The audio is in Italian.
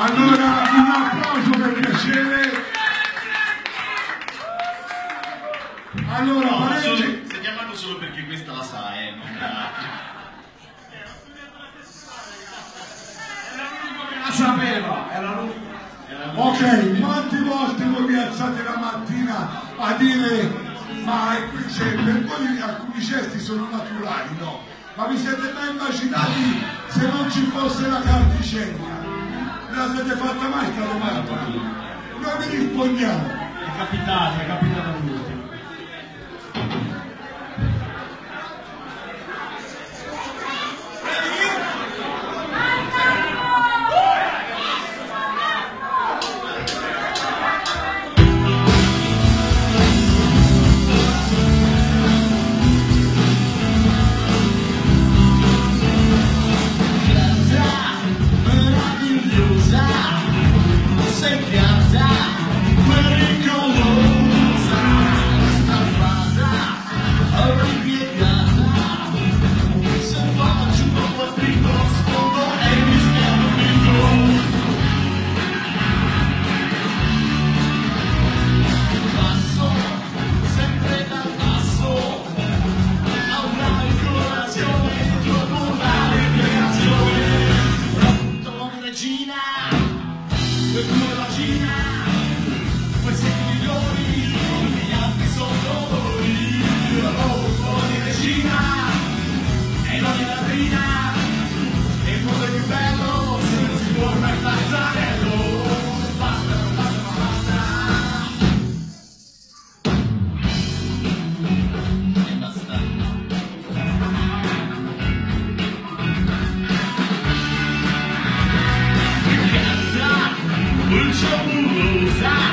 Allora, un applauso per piacere. Allora, No, pareggi. solo, sei chiamato solo perché questa la sa, eh, non La sapeva, era l'unico. Ok, quante volte voi vi alzate la mattina a dire ma qui c'è, per voi alcuni gesti sono naturali, no? Ma vi siete mai immaginati se non ci fosse la carticella? La siete fatta mai sta domanda? Noi vi rispondiamo. È capitato, è capitato a tutti. Sei pianta, Congratulations